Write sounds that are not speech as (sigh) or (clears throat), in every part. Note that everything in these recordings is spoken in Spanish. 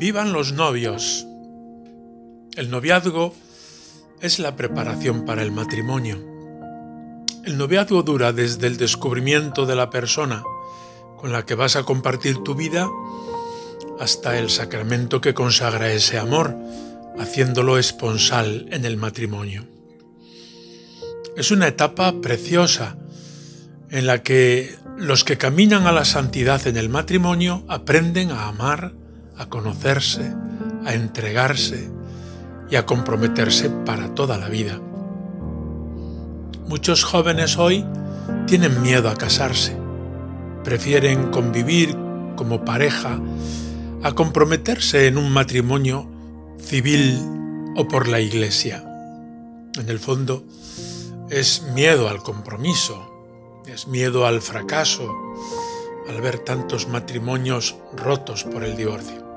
Vivan los novios. El noviazgo es la preparación para el matrimonio. El noviazgo dura desde el descubrimiento de la persona con la que vas a compartir tu vida hasta el sacramento que consagra ese amor, haciéndolo esponsal en el matrimonio. Es una etapa preciosa en la que los que caminan a la santidad en el matrimonio aprenden a amar, a conocerse, a entregarse y a comprometerse para toda la vida. Muchos jóvenes hoy tienen miedo a casarse, prefieren convivir como pareja a comprometerse en un matrimonio civil o por la iglesia. En el fondo, es miedo al compromiso, es miedo al fracaso, al ver tantos matrimonios rotos por el divorcio.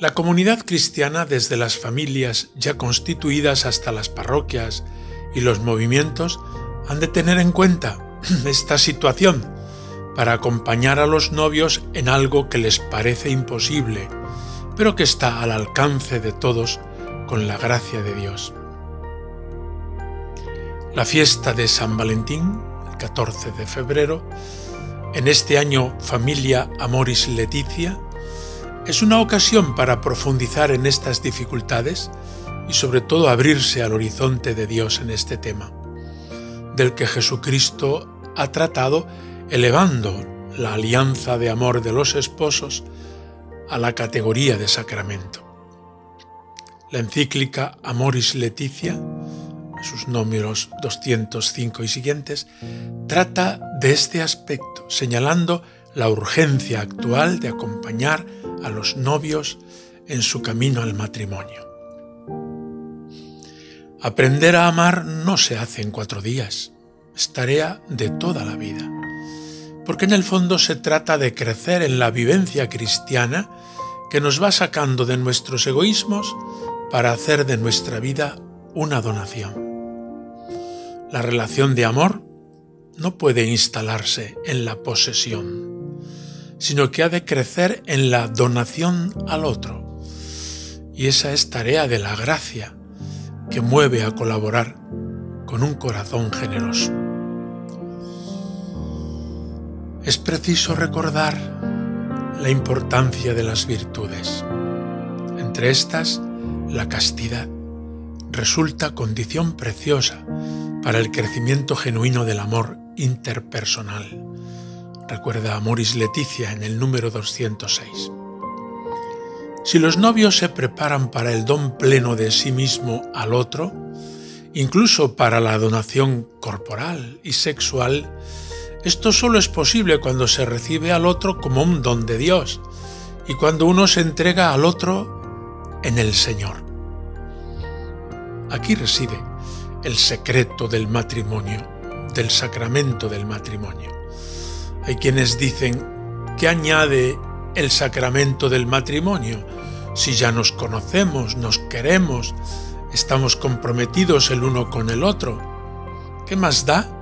La comunidad cristiana, desde las familias ya constituidas hasta las parroquias y los movimientos, han de tener en cuenta (clears throat) esta situación para acompañar a los novios en algo que les parece imposible, pero que está al alcance de todos con la gracia de Dios. La fiesta de San Valentín, el 14 de febrero, en este año Familia Amoris Leticia, es una ocasión para profundizar en estas dificultades y sobre todo abrirse al horizonte de Dios en este tema, del que Jesucristo ha tratado elevando la alianza de amor de los esposos a la categoría de sacramento. La encíclica Amoris Leticia, sus números 205 y siguientes, trata de este aspecto, señalando la urgencia actual de acompañar a los novios en su camino al matrimonio. Aprender a amar no se hace en cuatro días, es tarea de toda la vida, porque en el fondo se trata de crecer en la vivencia cristiana que nos va sacando de nuestros egoísmos para hacer de nuestra vida una donación. La relación de amor no puede instalarse en la posesión sino que ha de crecer en la donación al otro. Y esa es tarea de la gracia, que mueve a colaborar con un corazón generoso. Es preciso recordar la importancia de las virtudes. Entre estas, la castidad resulta condición preciosa para el crecimiento genuino del amor interpersonal recuerda a Moris Leticia en el número 206. Si los novios se preparan para el don pleno de sí mismo al otro, incluso para la donación corporal y sexual, esto solo es posible cuando se recibe al otro como un don de Dios y cuando uno se entrega al otro en el Señor. Aquí reside el secreto del matrimonio, del sacramento del matrimonio. Hay quienes dicen que añade el sacramento del matrimonio. Si ya nos conocemos, nos queremos, estamos comprometidos el uno con el otro. ¿Qué más da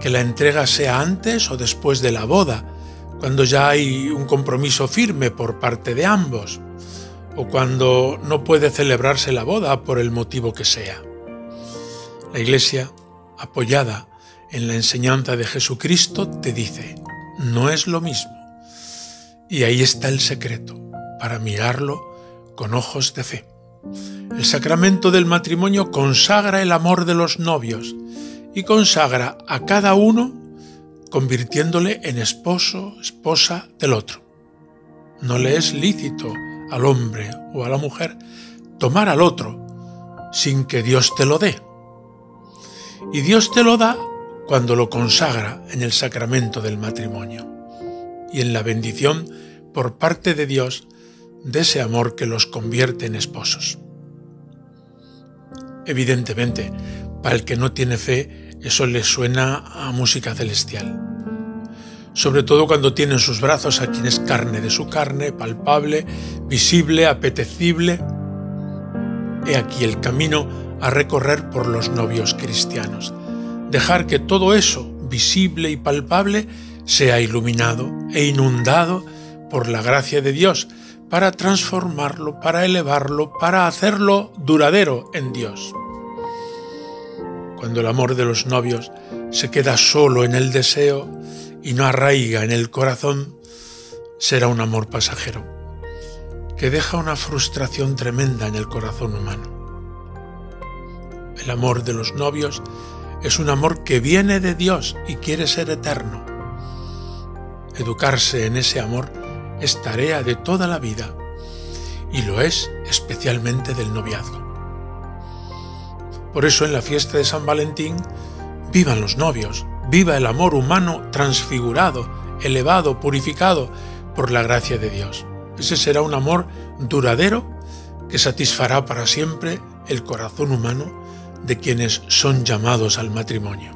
que la entrega sea antes o después de la boda, cuando ya hay un compromiso firme por parte de ambos, o cuando no puede celebrarse la boda por el motivo que sea? La Iglesia, apoyada en la enseñanza de Jesucristo, te dice, no es lo mismo. Y ahí está el secreto, para mirarlo con ojos de fe. El sacramento del matrimonio consagra el amor de los novios y consagra a cada uno convirtiéndole en esposo, esposa del otro. No le es lícito al hombre o a la mujer tomar al otro sin que Dios te lo dé. Y Dios te lo da cuando lo consagra en el sacramento del matrimonio y en la bendición por parte de Dios de ese amor que los convierte en esposos. Evidentemente, para el que no tiene fe, eso le suena a música celestial. Sobre todo cuando tiene en sus brazos a quien es carne de su carne, palpable, visible, apetecible. He aquí el camino a recorrer por los novios cristianos dejar que todo eso, visible y palpable, sea iluminado e inundado por la gracia de Dios para transformarlo, para elevarlo, para hacerlo duradero en Dios. Cuando el amor de los novios se queda solo en el deseo y no arraiga en el corazón, será un amor pasajero, que deja una frustración tremenda en el corazón humano. El amor de los novios es un amor que viene de Dios y quiere ser eterno. Educarse en ese amor es tarea de toda la vida y lo es especialmente del noviazgo. Por eso en la fiesta de San Valentín, vivan los novios, viva el amor humano transfigurado, elevado, purificado por la gracia de Dios. Ese será un amor duradero que satisfará para siempre el corazón humano de quienes son llamados al matrimonio.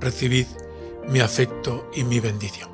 Recibid mi afecto y mi bendición.